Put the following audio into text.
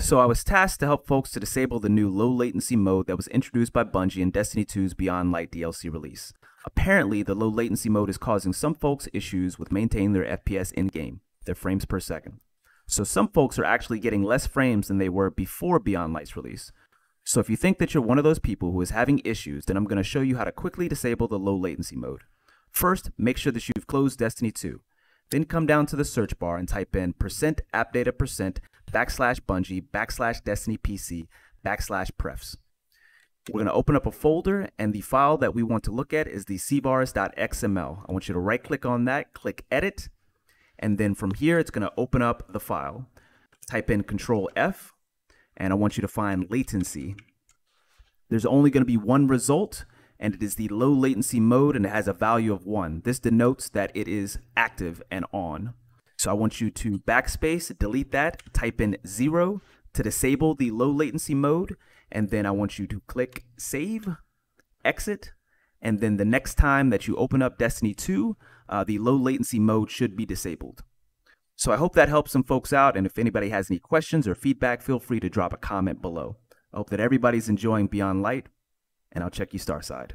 So I was tasked to help folks to disable the new low latency mode that was introduced by Bungie in Destiny 2's Beyond Light DLC release. Apparently, the low latency mode is causing some folks issues with maintaining their FPS in-game, their frames per second. So some folks are actually getting less frames than they were before Beyond Light's release. So if you think that you're one of those people who is having issues, then I'm going to show you how to quickly disable the low latency mode. First, make sure that you've closed Destiny 2. Then come down to the search bar and type in percent appdata percent backslash Bungie backslash Destiny PC backslash prefs. We're going to open up a folder, and the file that we want to look at is the cvars.xml. I want you to right click on that, click edit, and then from here it's going to open up the file. Type in Control F, and I want you to find latency. There's only going to be one result, and it is the low latency mode, and it has a value of 1. This denotes that it is active and on. So I want you to backspace, delete that, type in 0 to disable the low latency mode, and then I want you to click Save, Exit, and then the next time that you open up Destiny 2, uh, the low latency mode should be disabled. So I hope that helps some folks out, and if anybody has any questions or feedback, feel free to drop a comment below. I hope that everybody's enjoying Beyond Light, and I'll check you Starside.